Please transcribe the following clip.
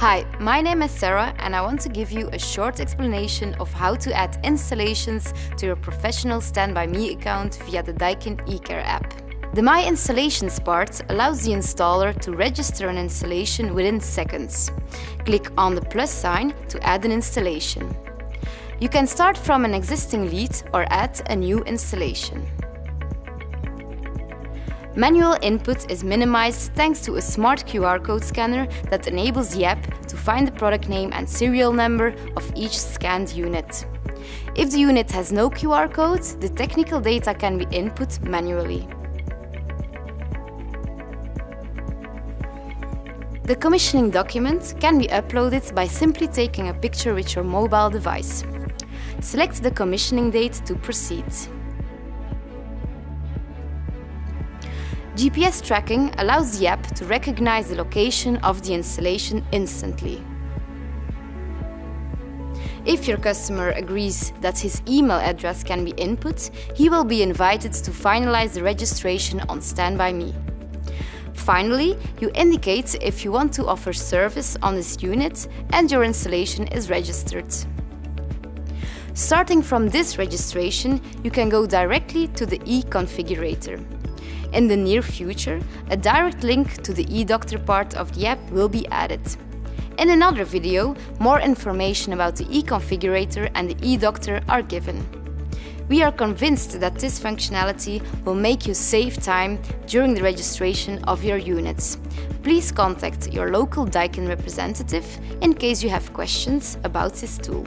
Hi, my name is Sarah and I want to give you a short explanation of how to add installations to your professional Stand By Me account via the Daikin eCare app. The My Installations part allows the installer to register an installation within seconds. Click on the plus sign to add an installation. You can start from an existing lead or add a new installation. Manual input is minimized thanks to a smart QR code scanner that enables the app to find the product name and serial number of each scanned unit. If the unit has no QR code, the technical data can be input manually. The commissioning document can be uploaded by simply taking a picture with your mobile device. Select the commissioning date to proceed. GPS tracking allows the app to recognize the location of the installation instantly. If your customer agrees that his email address can be input, he will be invited to finalize the registration on Stand By Me. Finally, you indicate if you want to offer service on this unit and your installation is registered. Starting from this registration, you can go directly to the e-configurator. In the near future, a direct link to the eDoctor part of the app will be added. In another video, more information about the eConfigurator and the eDoctor are given. We are convinced that this functionality will make you save time during the registration of your units. Please contact your local Daikin representative in case you have questions about this tool.